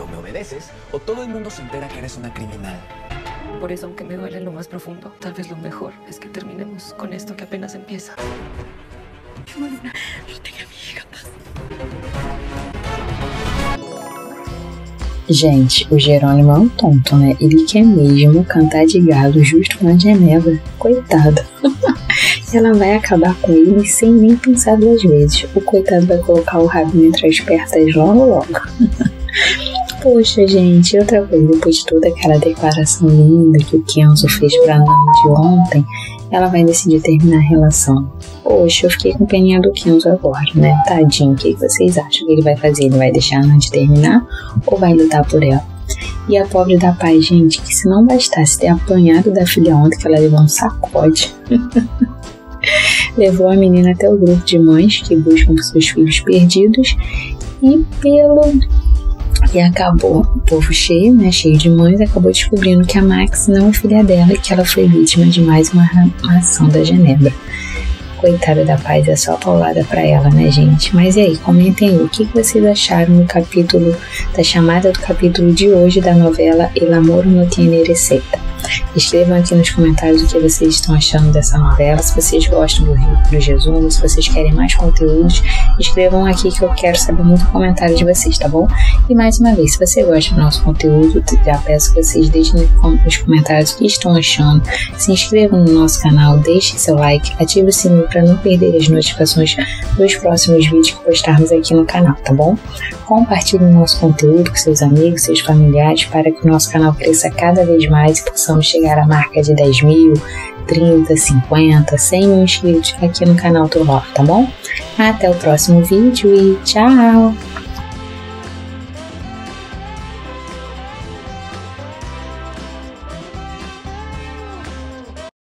que o me obedeces o todo el mundo se entera que eres una criminal. Por eso, aunque me duele en lo más profundo, tal vez lo mejor es que terminemos con esto que apenas empieza. Gente, o Jerônimo é um tonto, né? Ele quer mesmo cantar de galo justo na Genebra. Coitado. Ela vai acabar com ele sem nem pensar duas vezes. O coitado vai colocar o rabinho entre as pernas logo logo. Poxa, gente, outra coisa, depois de toda aquela declaração linda que o Kenzo fez pra Nana de ontem, ela vai decidir terminar a relação. Poxa, eu fiquei com peninha do Kenzo agora, né? Tadinho, o que vocês acham que ele vai fazer? Ele vai deixar a de terminar ou vai lutar por ela? E a pobre da pai, gente, que se não bastasse ter apanhado da filha ontem, que ela levou um sacode. levou a menina até o grupo de mães que buscam seus filhos perdidos e pelo e acabou, o povo cheio, né, cheio de mães, acabou descobrindo que a Max não é filha dela e que ela foi vítima de mais uma, ação da Genebra. Coitada da paz, é só paulada pra ela, né, gente? Mas e aí, comentem o que vocês acharam no capítulo, da chamada do capítulo de hoje da novela El Amor no tiene receta. Escrevam aqui nos comentários o que vocês estão achando dessa novela, se vocês gostam do, do Jesus, se vocês querem mais conteúdos, escrevam aqui que eu quero saber muito o comentário de vocês, tá bom? E mais uma vez, se você gosta do nosso conteúdo, já peço que vocês deixem nos comentários o que estão achando, se inscrevam no nosso canal, deixem seu like, ative o sininho para não perder as notificações dos próximos vídeos que postarmos aqui no canal, tá bom? Compartilhe o nosso conteúdo com seus amigos, seus familiares, para que o nosso canal cresça cada vez mais e possamos chegar à marca de 10 mil, 30, 50, 100 mil inscritos aqui no canal Turlove, tá bom? Até o próximo vídeo e tchau!